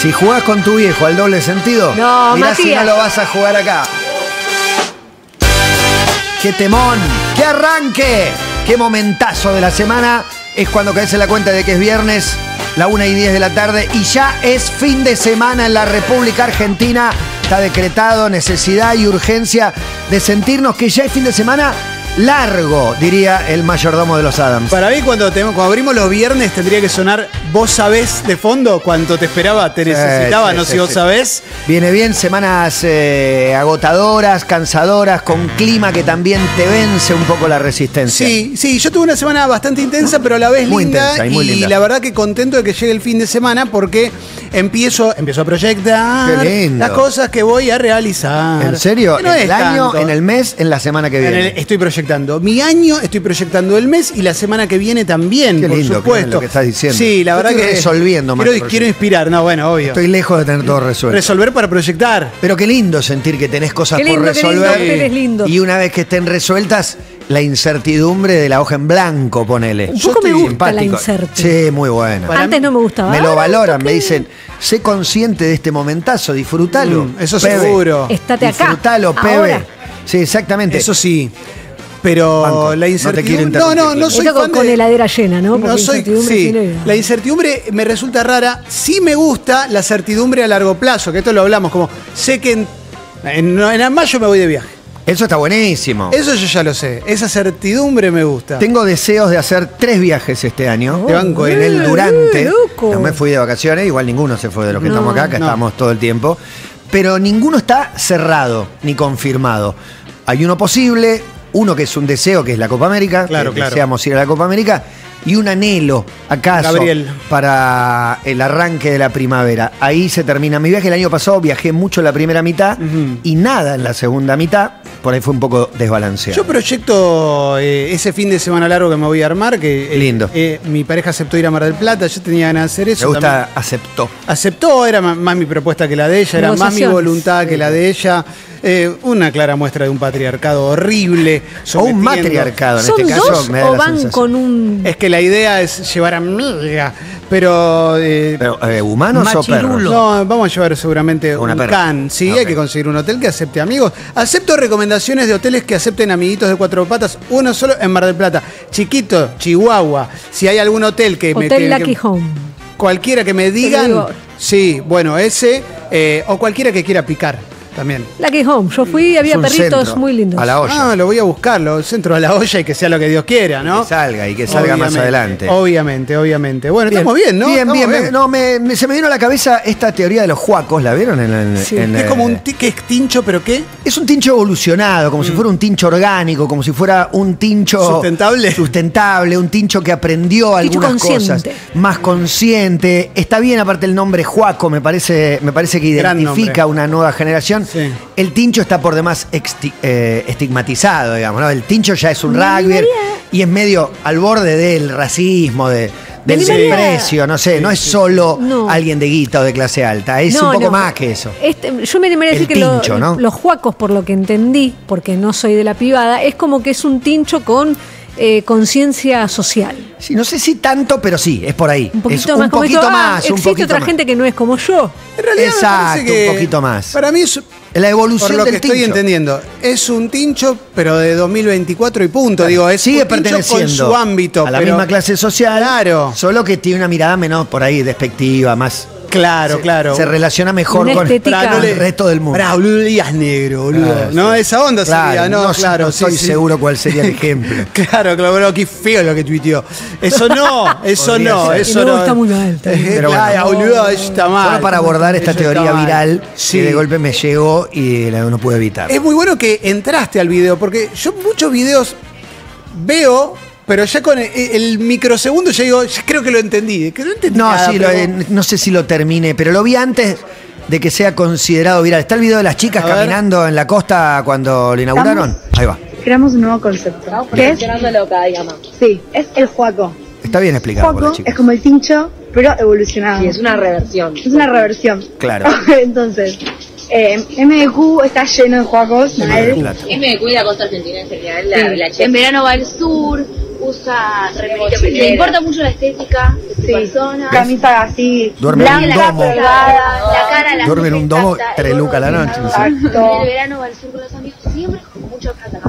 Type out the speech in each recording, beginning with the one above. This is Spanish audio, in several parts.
Si jugás con tu viejo al doble sentido, No, mirá si no lo vas a jugar acá. ¡Qué temón! ¡Qué arranque! ¡Qué momentazo de la semana! Es cuando caes en la cuenta de que es viernes, la 1 y 10 de la tarde, y ya es fin de semana en la República Argentina. Está decretado necesidad y urgencia de sentirnos que ya es fin de semana largo, diría el mayordomo de los Adams. Para mí, cuando, te- cuando abrimos los viernes, tendría que sonar Vos sabés de fondo cuánto te esperaba, te necesitaba, sí, no sí, sé si vos sí. sabés. Viene bien, semanas eh, agotadoras, cansadoras, con clima que también te vence un poco la resistencia. Sí, sí, yo tuve una semana bastante intensa, pero a la vez Muy linda. intensa y muy linda. la verdad que contento de que llegue el fin de semana porque empiezo, empiezo a proyectar Qué lindo. las cosas que voy a realizar. ¿En serio? Que no ¿En es el año, tanto. en el mes, en la semana que En viene? el- estoy proyectando mi año, estoy proyectando el mes y la semana que viene también, Qué por lindo, supuesto. bien lo que estás diciendo. Sí, la Yo verdad estoy que resolviendo más quiero, que quiero inspirar, no, bueno, obvio. Estoy lejos de tener todo resuelto. Resolver para proyectar. Pero qué lindo sentir que tenés cosas Qué lindo, por qué lindo, resolver. Lindo. Y una vez que estén resueltas, la incertidumbre de la hoja en blanco, ponele. Un poco me gusta la incertidumbre. Sí, muy buena. Para Antes mí- no me gustaba. Me lo valoran, me dicen, sé consciente de este momentazo, disfrútalo. Mm, eso Pebe. seguro. Estate acá. Disfrútalo, Pebe. ahora. Sí, exactamente. Eso sí. Pero Banco, la no te incertidumbre. No, no, no soy Esto con, fan con de- heladera llena, ¿no? Porque No soy, incertidumbre sí, tiene- la incertidumbre me resulta rara. Sí me gusta la certidumbre a largo plazo, que esto lo hablamos como, sé que en, en, en mayo me voy de viaje. Eso está buenísimo. Eso yo ya lo sé. Esa certidumbre me gusta. Tengo deseos de hacer tres viajes este año. Te banco, en eh. el durante. loco. No me fui de vacaciones, igual ninguno se fue de los que No. estamos acá, que No. estamos todo el tiempo. Pero ninguno está cerrado ni confirmado. Hay uno posible, uno que es un deseo, que es la Copa América. Claro, que claro. Deseamos ir a la Copa América. Y un anhelo, acaso, Gabriel. para el arranque de la primavera. Ahí se termina mi viaje. El año pasado viajé mucho la primera mitad y nada en la segunda mitad. Por ahí fue un poco desbalanceado. Yo proyecto eh, ese fin de semana largo que me voy a armar, que eh, Lindo. eh, mi pareja aceptó ir a Mar del Plata, yo tenía ganas de hacer eso. Me gusta, también. aceptó. Aceptó, era más mi propuesta que la de ella, era más mi voluntad que la de ella. Eh, una clara muestra de un patriarcado horrible. O un matriarcado, en ¿Son este caso dos me da o la van sensación. con un. Es que la idea es llevar amiga, pero... eh, Pero, eh, ¿Humanos o perros? no, vamos a llevar seguramente Una un perra. can, sí, hay que conseguir un hotel que acepte amigos. Acepto recomendaciones de hoteles que acepten amiguitos de cuatro patas, uno solo en Mar del Plata. Chiquito, Chihuahua. Si hay algún hotel que me... Hotel que- Lucky que- Home. Cualquiera que me digan, sí, bueno, ese, eh, o cualquiera que quiera picar también. Lucky Home. Yo fui y había perritos centro, muy lindos. A la olla. Ah, lo voy a buscarlo, el centro de la olla y que sea lo que Dios quiera, ¿no? Que salga y que salga más adelante. Obviamente, obviamente. Bueno, estamos bien, ¿no? Bien, Estamos bien. me- no, me- me- se me vino a la cabeza esta teoría de los juacos, ¿la vieron? En, en- Sí. en, Es como un que es tincho, pero ¿qué? Es un tincho evolucionado, como si fuera un tincho orgánico, como si fuera un tincho. ¿Sustentable? Sustentable, un tincho que aprendió algunas cosas. consciente. Más consciente. Está bien, aparte el nombre Juaco, me parece, me parece que Gran identifica nombre. una nueva generación. Sí. El tincho está por demás exti- eh, estigmatizado, digamos, ¿no? El tincho ya es un rugby y es medio al borde del racismo, de, del desprecio, no sé, no es solo No. alguien de guita o de clase alta, es No, un poco no. más que eso. Este, yo me animaría a El decir que lo- tincho, ¿no? los juacos, por lo que entendí, porque no soy de la privada, es como que es un tincho con eh, conciencia social. Sí, no sé si tanto, pero sí, es por ahí. Un poquito es un más como poquito esto, ah, más, un existe poquito otra más. gente que no es como yo. En realidad me Exacto, parece que un poquito más. Para mí es La evolución por lo del que estoy tincho. entendiendo, es un tincho, pero de 2024 y punto. Digo, es Sigue un tincho perteneciendo con su ámbito. a la pero- misma clase social, Claro. solo que tiene una mirada menos por ahí despectiva, más Claro, se, claro. se relaciona mejor Una con estética. el resto del mundo. Pará, boludo, negro, boludo. No, sí. esa onda Claro, sería, no, no, claro. no sí, estoy sí. seguro cuál sería el ejemplo. claro, claro, boludo, qué feo lo que tuiteó. Eso no, eso Podría no, ser. eso no. está muy mal. Eh, Pero bueno. claro, boludo, eso está mal. Solo para abordar esta Eso teoría viral Sí. que de golpe me llegó y la no pude evitar. Es muy bueno que entraste al video, porque yo muchos videos veo, pero ya con el, el microsegundo ya digo, ya creo que lo entendí. Que no entendí No, nada, sí, lo- pero- eh, no sé si lo terminé, pero lo vi antes de que sea considerado viral. ¿Está el video de las chicas A ver. caminando en la costa cuando lo inauguraron? Ahí va. Creamos un nuevo concepto. ¿Qué es? loca, digamos. Sí, es el juaco. Está bien explicado por las Juaco chicas. es como el tincho, pero evolucionado. Y es una reversión. Es una reversión. Claro. Entonces, eh, MDQ está lleno de. Es me cuida la costa argentina en general, la, Sí. la En verano va al sur, usa remerita Le importa mucho la estética de su Sí, persona. camisa así, Duerme en un domo. pegada. La cara la Duerme en un domo, tres lucas a la noche. Exacto. En el verano va al sur con los amigos, siempre con mucha plata.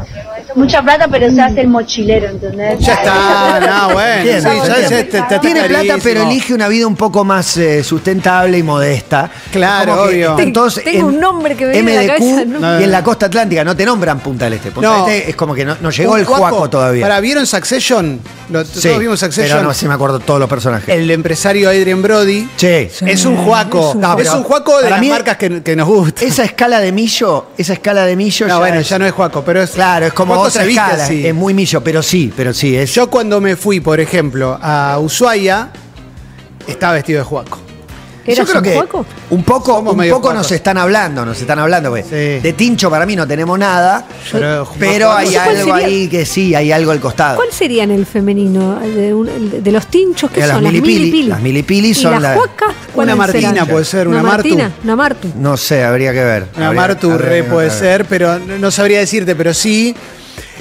Mucha plata, pero se hace el mochilero, ¿entendés? Ya está, no, bueno. Sí, ya- te- te- Tiene te- plata, pero elige una vida un poco más eh, sustentable y modesta. Claro, obvio. todos Tengo en un nombre que me a la MDQ cabeza, ¿no? y en la costa atlántica. No te nombran Punta del Este. Punta No. del Este es como que no, no llegó Un el Juaco todavía. Para, ¿vieron Succession? Lo- Sí, todos vimos Succession. Pero no sé, me acuerdo todos los personajes. El empresario Adrian Brody. Che, Es un juaco. es un Es un, juaco. de las mí- marcas que, que nos gustan. esa escala de millo, esa escala de millo. no, bueno, ya no es juaco, pero es. Claro, es como Otra se viste escala. así. Es muy millo, pero sí, pero sí. Es, Yo cuando me fui, por ejemplo, a Ushuaia, estaba vestido de juaco. Yo ¿Eras creo un que juaco? un poco, Somos un medio poco nos están hablando, nos están hablando. pues. Sí. De Tincho para mí no tenemos nada, Pero- pero, hay algo sería. ahí que sí, hay algo al costado. ¿Cuál sería en el femenino? De, un- de los tinchos, ¿qué Eh, las son? Las milipili. milipili. Las milipili ¿Y son las? Una ¿cuáles Martina serán? puede ser, una Martu. Martina, una Martu. No sé, habría que ver. Una Habría- Martu habría re que puede ver. ser, pero no no sabría decirte, pero sí.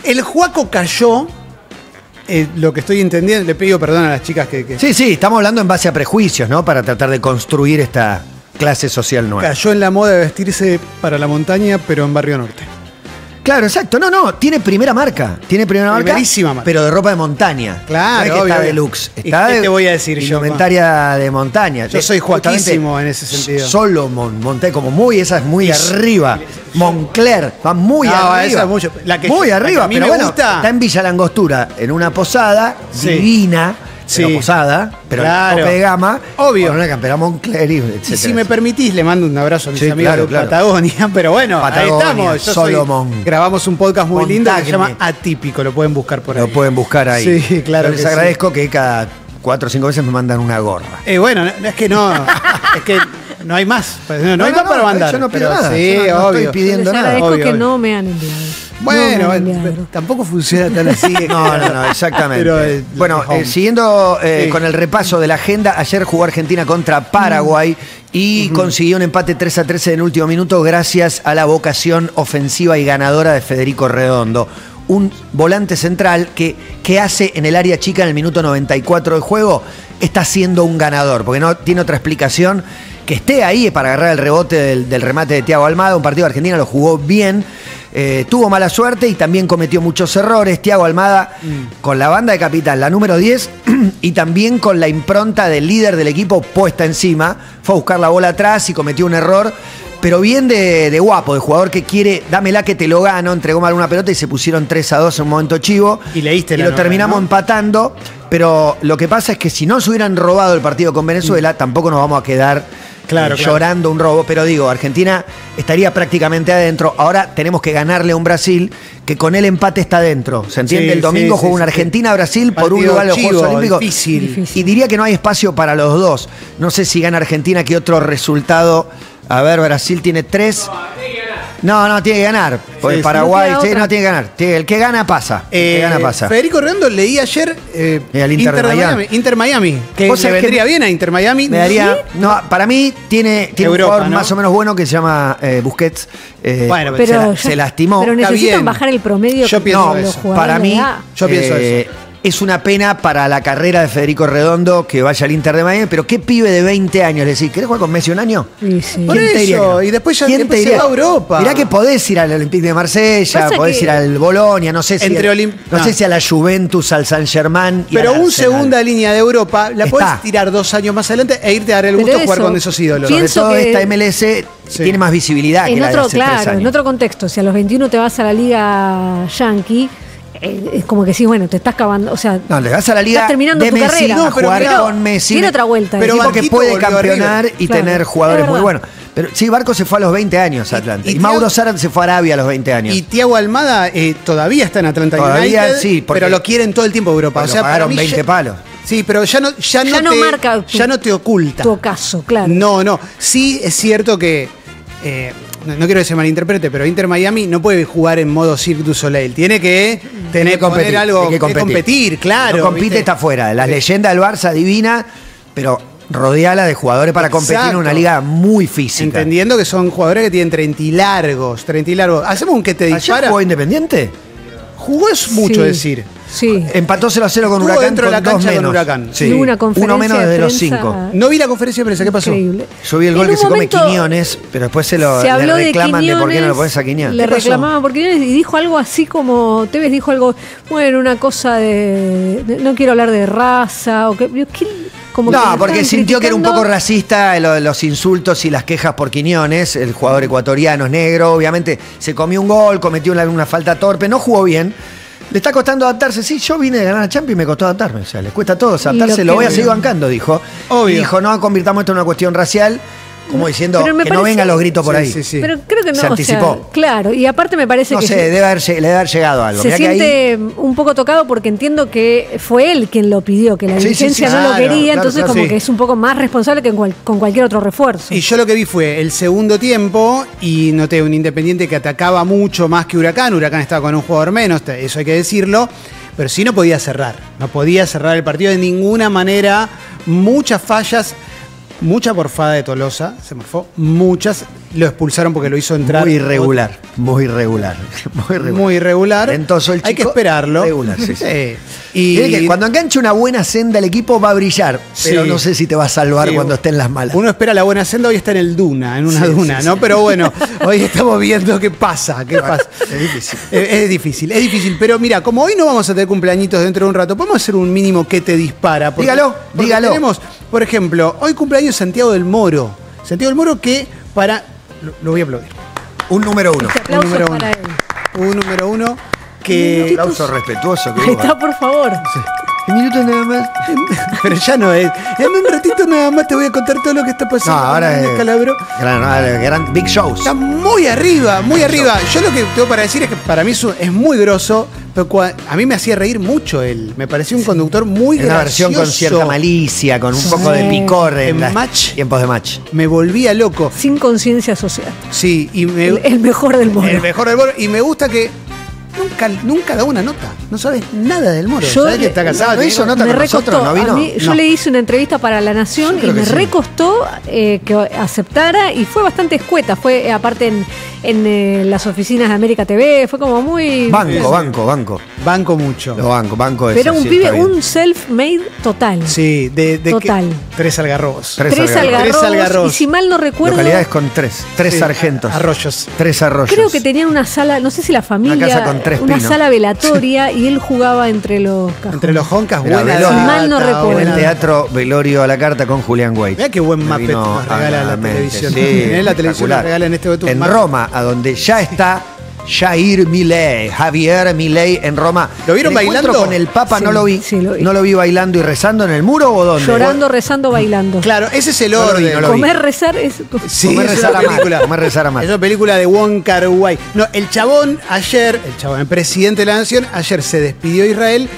El juaco cayó. eh, lo que estoy entendiendo, le pido perdón a las chicas que, que Sí, sí, estamos hablando en base a prejuicios, ¿no? Para tratar de construir esta clase social nueva. cayó en la moda de vestirse para la montaña, pero en Barrio Norte. Claro, exacto. No, no, tiene primera marca. Tiene primera marca. Primerísima marca. Pero de ropa de montaña. Claro, No es que obvio, está deluxe. ¿Y Está qué de te voy a decir yo, de montaña. Yo soy joaquísimo en ese sentido. Solo mon, monté como muy, esa es muy arriba. Moncler, va muy No, arriba. esa es mucho. La que- muy la que arriba, a mí pero me bueno, gusta- está en Villa Langostura, en una posada Sí. divina. Sí. Pero posada, pero Claro. tope de gama. Obvio. Con una campera Moncler y si me permitís, le mando un abrazo a mis Sí, amigos claro, de claro. Patagonia, pero bueno, Patagonia, ahí estamos. Yo soy- Solomon. grabamos un podcast muy lindo que se llama Atípico, lo pueden buscar por ahí. Lo pueden buscar ahí. Sí, claro Yo les que sí. agradezco que cada cuatro o cinco veces me mandan una gorra. Eh, bueno, no, no es que no, es que no hay más. Pues No, no hay más para mandar. Yo no pido pero nada. Sí, yo no, no obvio. estoy pidiendo Les nada. agradezco obvio, que obvio. no me han enviado. Bueno, No enviado. tampoco funciona tan así. No, no, no, exactamente. Pero, eh, bueno, eh, siguiendo eh, Sí. con el repaso de la agenda, ayer jugó Argentina contra Paraguay y consiguió un empate 3 a 13 en el último minuto gracias a la vocación ofensiva y ganadora de Federico Redondo. Un volante central que, que hace en el área chica en el minuto 94 de juego, está siendo un ganador, porque no tiene otra explicación que esté ahí para agarrar el rebote del, del remate de Tiago Almada. Un partido de Argentina lo jugó bien. Eh, tuvo mala suerte y también cometió muchos errores. Tiago Almada con la banda de capitán, la número 10, y también con la impronta del líder del equipo puesta encima. Fue a buscar la bola atrás y cometió un error. Pero bien de, de guapo, de jugador que quiere, dámela que te lo gano, entregó mal una pelota y se pusieron 3 a 2 en un momento chivo. Y leíste Y la lo terminamos ¿no? empatando, pero lo que pasa es que si no se hubieran robado el partido con Venezuela, tampoco nos vamos a quedar Mm. Claro, eh, claro. llorando un robo. Pero digo, Argentina estaría prácticamente adentro. Ahora tenemos que ganarle a un Brasil que con el empate está adentro. ¿Se entiende? Sí, el domingo sí, juega sí, una. Argentina-Brasil por un lugar en los Juegos Olímpicos. difícil. Difícil. Y diría que no hay espacio para los dos. No sé si gana Argentina, qué otro resultado. A ver, Brasil tiene tres. No, no, tiene que ganar. Porque Sí, sí. Paraguay, No queda sí, otra. no tiene que ganar. Tiene- El que gana pasa. El Eh, que gana pasa. Federico Redondo leí ayer eh, Inter de Miami. Inter Miami. Que Vos le sabés que vendría bien a Inter Miami. Me daría. No, para mí tiene, tiene Europa, un jugador ¿no? más o menos bueno que se llama eh, Busquets. eh, Bueno, se, Pero la- ya- se lastimó. Pero Está necesitan bien. bajar el promedio. Yo que pienso no, los eso. jugadores para de mí edad. Yo pienso eh, eso. Es una pena para la carrera de Federico Redondo que vaya al Inter de Miami, pero qué pibe de 20 años le decís, ¿querés jugar con Messi un año? Sí, sí. Por y después ya- ¿Quién después te se va a Europa. Mirá que podés ir al Olympique de Marsella, Pasa podés que- ir al Bolonia, no sé si, Entre al- Olim- no no. sé si a la Juventus, al San Germán. y Pero un Arsenal. segunda línea de Europa la Está. podés tirar dos años más adelante e irte a dar el gusto de jugar con esos ídolos. Sobre todo que- esta MLS Sí. tiene más visibilidad que En la de otro, hace tres claro, años. en otro contexto, si a los 21 te vas a la liga yankee, es como que sí, bueno, te estás cavando, o sea, No, le vas a la liga estás terminando de tu Messi carrera. a No, pero jugar mirá, con Messi. tiene otra vuelta. Pero Pero Barquito que puede campeonar y Claro, tener es jugadores muy buenos. Pero sí, Barco se fue a los 20 años a Atlanta. y Y, Mauro Zárate se fue a Arabia a los 20 años. Y Tiago Almada eh, todavía está en Atlanta Todavía, United, sí, porque- pero lo quieren todo el tiempo Europa. O sea, para pagaron mí 20 ya- palos. Sí, pero ya no, ya no, Ya no te, marca tu- ya no te oculta. tu ocaso, claro. No, no. Sí es cierto que. eh, no, no quiero que se malinterprete, pero Inter Miami no puede jugar en modo Cirque du Soleil. Tiene que tener que competir, poner algo que competir, claro. No compite, ¿viste? está fuera. La leyenda del Barça divina, pero rodeala de jugadores para competir en una liga muy física. Entendiendo que son jugadores que tienen 30 y largos, 30 y largos. Hacemos un que te ¿Ayer dispara. jugó Independiente? Jugó es mucho Sí. decir. Sí. Empató 0 a 0 con Estuvo Huracán dentro de con la dos cancha con menos. Huracán. Sí. Y una conferencia Uno menos de desde los prensa 5. No vi la conferencia de prensa, ¿qué pasó? Increíble. Yo vi el gol que un se come momento Quiñones, pero después se lo se le habló de reclaman de, por qué no lo pones a Quiñones. Le ¿Qué pasó? reclamaban por Quiñones y dijo algo así como, Tevez dijo algo, bueno, una cosa de, de- no quiero hablar de raza, o que, ¿qué? Como No, porque sintió que era un poco racista lo- los insultos y las quejas por Quiñones, el jugador ecuatoriano es negro, obviamente se comió un gol, cometió una, una falta torpe, no jugó bien. Le está costando adaptarse. Sí, yo vine de ganar a Champions y me costó adaptarme. O sea, les cuesta a todos adaptarse. Lo, lo voy a seguir bancando, dijo. Obvio. Y dijo, no convirtamos esto en una cuestión racial, como diciendo Pero me que no vengan los gritos por Sí, ahí. sí, sí. Pero creo que no, Se o anticipó. sea, claro, y aparte me parece No que sé, se- debe haber, debe haber llegado algo. se Mirá que ahí- siente un poco tocado porque entiendo que fue él quien lo pidió, que la Sí, sí, dirigencia sí, no lo quería, claro, entonces claro, como sí. que es un poco más responsable que cual- con cualquier otro refuerzo. Y yo lo que vi fue el segundo tiempo y noté un Independiente que atacaba mucho más que Huracán. Huracán estaba con un jugador menos, eso hay que decirlo. Pero sí no podía cerrar. No podía cerrar el partido de ninguna manera. Muchas fallas. Mucha porfada de Tolosa, se morfó. Muchas. Lo expulsaron porque lo hizo entrar. Muy irregular, muy irregular. Muy irregular. Muy irregular. Entonces el Hay que chico- esperarlo. Regular, sí, sí. Y que cuando enganche una buena senda el equipo va a brillar, pero Sí. no sé si te va a salvar cuando estén las malas. Uno espera la buena senda, hoy está en el Duna, en una duna, ¿no? Pero bueno, hoy estamos viendo qué pasa, qué pasa. Es difícil. Eh, Es difícil, es difícil. Pero mira, como hoy no vamos a tener cumpleañitos dentro de un rato, podemos hacer un mínimo que te dispara. Dígalo, porque dígalo. Tenemos, por ejemplo, hoy cumpleaños Santiago del Moro. Santiago del Moro que para. Lo, lo voy a aplaudir. Un número uno. Este aplauso número para uno. él. Un número uno Un que. aplauso respetuoso. que está, por favor. Un minuto nada más. Pero ya no es. En un ratito nada más te voy a contar todo lo que está No, pasando. ahora en es. el Calabro. Gran, gran- gran- big shows. Está muy arriba, muy arriba. Yo lo que tengo para decir es que para mí un- es muy grosso, pero cua- a mí me hacía reír mucho él. Me pareció un conductor muy una versión con cierta malicia, con un poco de picor en, En las match. tiempos de match. Me volvía loco. Sin conciencia social. Sí, y me, El, el mejor del mundo. el mejor del Moro. Y me gusta que nunca, nunca da una nota. No sabes nada del Moro. Yo ¿Sabes que le- está casado? ¿No hizo nota me con nosotros? recostó. ¿No vino? A mí- yo No. le hice una entrevista para La Nación y me sí. recostó eh, que aceptara y fue bastante escueta. Fue eh, aparte en, en, eh, las oficinas de América TV, fue como muy. Banco, banco, banco. Banco mucho. Lo banco, banco es. Pero un sí, pibe, un self-made total. Sí, de, de que- Total. tres algarrobos. Tres Tres algarrobos. algarrobos. Tres algarrobos. Y si mal no recuerdo. Localidades con tres. Tres Sí, sargentos. arroyos. Tres arroyos. Creo que tenían una sala, no sé si la familia, casa con tres una pinos. sala velatoria y él jugaba entre los cajones. Entre los joncas, Era buena velorio. mal no recuerdo. En el buena teatro Velorio a la carta con Julián White. Mirá qué buen vino nos regala a la mente, televisión. sí, Mirá la televisión espectacular. regala en este momento un En. Roma, a donde ya está Jair Milei, Javier Milei en Roma. ¿Lo vieron ¿El encuentro bailando? con el Papa Sí, no lo vi. sí, lo vi. No lo vi bailando y rezando en el muro o dónde. Llorando, rezando, bailando. Claro, ese es el No lo vi, orden. no lo vi. Comer, rezar es. Sí, Comer, es rezar a película. comer, rezar a mal. Es una película de Wong Kar Wai. No, el chabón ayer, el chabón, el presidente de la nación, ayer se despidió de Israel,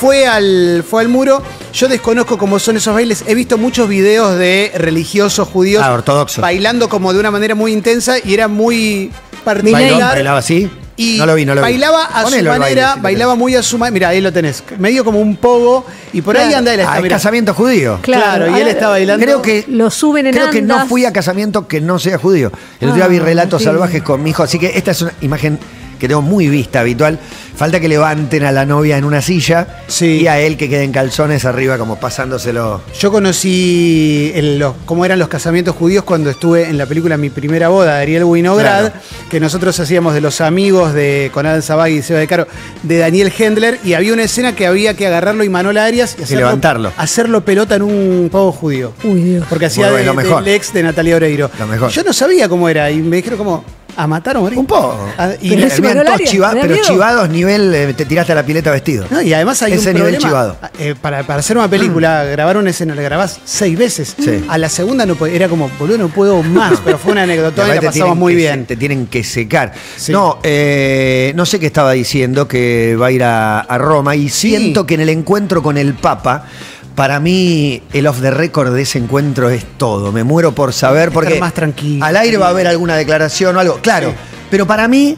fue al, fue al muro. Yo desconozco cómo son esos bailes. He visto muchos videos de religiosos judíos Ah, ortodoxos. bailando como de una manera muy intensa y era muy ¿Bailó? ¿Bailaba así? Y no lo vi, no lo vi. bailaba a Ponelo su baile, manera, si lo bailaba muy a su manera. Mira, ahí lo tenés. Medio como un pogo. Y por ahí Claro. anda él. Está, Ah, es mirá. casamiento judío. Claro, y él está bailando. Creo que Lo suben en Creo que no andas. fui a casamiento que no sea judío. El otro día Ah, vi relatos sí. salvajes con mi hijo, así que esta es una imagen que tengo muy vista habitual. Falta que levanten a la novia en una silla Sí. y a él que quede en calzones arriba como pasándoselo. Yo conocí el- los- cómo eran los casamientos judíos cuando estuve en la película Mi primera boda de Ariel Winograd, Claro. que nosotros hacíamos de los amigos de con Adam Sabag y Seba de Caro, de Daniel Hendler, y había una escena que había que agarrarlo y Manola Arias y, hacerlo- levantarlo. Hacerlo pelota en un pavo judío. Uy, Dios. Porque hacía de, lo mejor. del ex de Natalia Oreiro. Lo mejor. Yo no sabía cómo era y me dijeron como, ¿a matar o morir? Un poco. Ah, y, Pero Manuel todos Arias, chiva- ¿me da pero chivados nivel eh, te tiraste a la pileta vestido. No, y además hay Ese un nivel problema. chivado. Eh, para, para hacer una película, grabar una escena, la grabás seis veces. Sí. A la segunda no era como, boludo, no puedo más, pero fue una anécdota y la pasamos tienen muy bien. te tienen que secar. Sí. No, eh, no sé qué estaba diciendo, que va a ir a, a Roma y siento que en el encuentro con el Papa, para mí el off the record de ese encuentro es todo. Me muero por saber, estar porque más tranquilo. al aire va a haber alguna declaración o algo. Claro, Sí. pero para mí,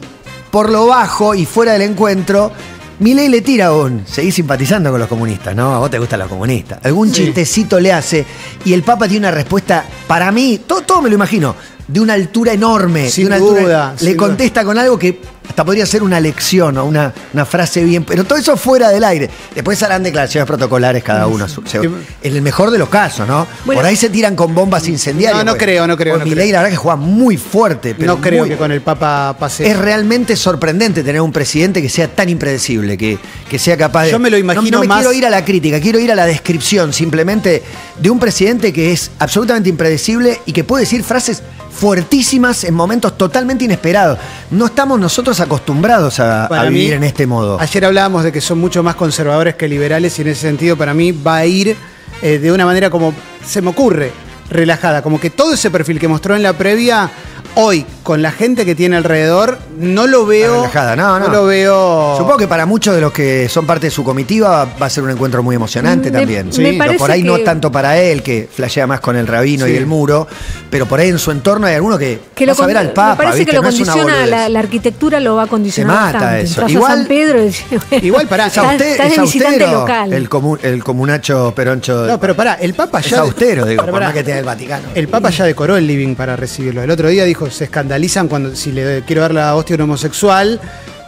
por lo bajo y fuera del encuentro, Milei le tira un, seguís simpatizando con los comunistas, ¿no? A vos te gustan los comunistas. Algún Sí. chistecito le hace y el Papa tiene una respuesta, para mí, todo, todo me lo imagino, de una altura enorme. Sin de una altura- duda, le contesta con algo que hasta podría ser una lección o una, una frase bien, pero todo eso fuera del aire. Después harán declaraciones protocolares cada uno. su- se- en el mejor de los casos, ¿no? Bueno. Por ahí se tiran con bombas incendiarias. No, no creo, no creo, no Milei, la verdad que juega muy fuerte. Pero no creo muy- que con el Papa pase. Es realmente sorprendente tener un presidente que sea tan impredecible, que, que sea capaz de. Yo me lo No- imagino no, me más- quiero ir a la crítica, quiero ir a la descripción simplemente de un presidente que es absolutamente impredecible y que puede decir frases fuertísimas en momentos totalmente inesperados. No estamos nosotros acostumbrados a, vivir mí, en este modo. Ayer hablábamos de que son mucho más conservadores que liberales y en ese sentido para mí va a ir eh, de una manera como se me ocurre, relajada. Como que todo ese perfil que mostró en la previa, hoy, con la gente que tiene alrededor, no lo veo. relajada, no, no. lo veo. Supongo que para muchos de los que son parte de su comitiva va a ser un encuentro muy emocionante Me- también. me Pero por ahí no tanto para él, que flashea más con el rabino Sí. y el muro, pero por ahí en su entorno hay alguno que, Que vas lo a ver al Papa, me parece ¿viste? que lo No es una condiciona, la, la arquitectura lo va a condicionar Te mata bastante. eso. Igual- San Pedro y decís, bueno, Igual, pará, Es, Estás- auste- estás es austero local. El, comu- el comunacho peroncho. No, pero pará, el Papa es ya. austero, digo, por más que tenga el Vaticano. El Papa ya decoró el living para recibirlo. El otro día dijo, se escandalizan cuando si le quiero dar la hostia a un homosexual,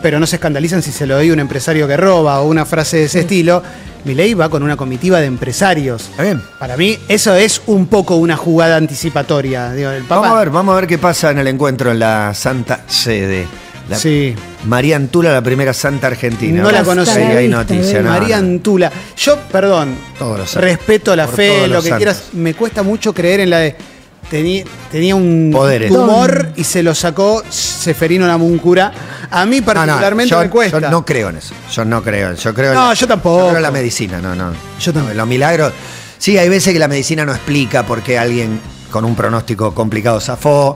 pero no se escandalizan si se lo doy a un empresario que roba o una frase de ese estilo. Milei va con una comitiva de empresarios. Está bien. Para mí eso es un poco una jugada anticipatoria. Digo, el Papa, Vamos a ver, vamos a ver qué pasa en el encuentro en la Santa Sede. La- Sí. María Antula, la primera santa argentina. No la conocí. Sí, la hay vista, noticia, ¿ves? no, María no. Antula. Yo, perdón, Todos los santos. respeto la Por fe, lo que santos. quieras. Me cuesta mucho creer en la de. Tenía, tenía un Poderes. tumor y se lo sacó Seferino Namuncura. A mí No, no, particularmente yo, me cuesta. yo no creo en eso. Yo no creo. Yo creo en No, la- yo tampoco. Yo creo en la medicina, no, no. Yo tampoco. No, Los milagros. Sí, hay veces que la medicina no explica por qué alguien con un pronóstico complicado zafó.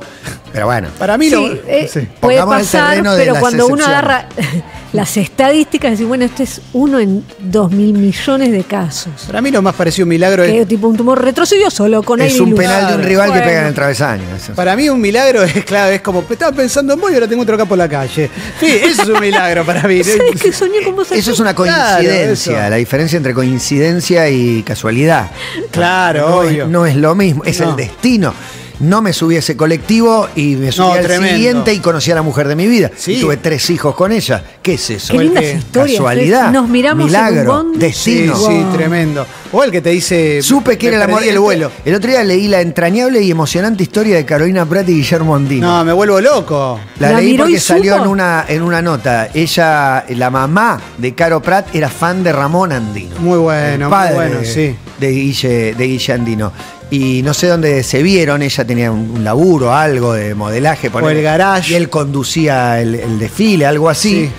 Pero bueno. Para mí Sí, lo. eh, sí. puede pasar, pero cuando uno agarra las estadísticas, decir, bueno, este es uno en dos mil millones de casos. Para mí lo más parecido a un milagro Que es. tipo un tumor retrocedió solo con Es un penal de un rival que pega en el travesaño. eso. Para mí un milagro es, claro, es como, estaba pensando en vos y ahora tengo otro acá por la calle. Sí, eso es un milagro para mí. ¿Sabes que soñé con vos Eso es una coincidencia, la diferencia entre coincidencia y casualidad. Claro, no, obvio. Es, no es lo mismo, es No. el destino. No me subí a ese colectivo y me subí No, al tremendo. siguiente y conocí a la mujer de mi vida. Sí. Y tuve tres hijos con ella. ¿Qué es eso? Qué lindas que- historias. Casualidad. Nos miramos milagro, en un destino. Sí, sí, tremendo. O el que te dice. Supe que era el amor perdí el vuelo. El otro día leí la entrañable y emocionante historia de Carolina Prat y Guillermo Andino. No, me vuelvo loco. La, ¿La leí porque salió supo? en una, en una nota. Ella, la mamá de Caro Prat, era fan de Ramón Andino. Muy bueno, El muy padre bueno, de- sí. De Guille, de Guille Andino. Y no sé dónde se vieron, ella tenía un, un laburo, algo de modelaje. ponele, el garage. Y él conducía el, el desfile, algo así. Sí.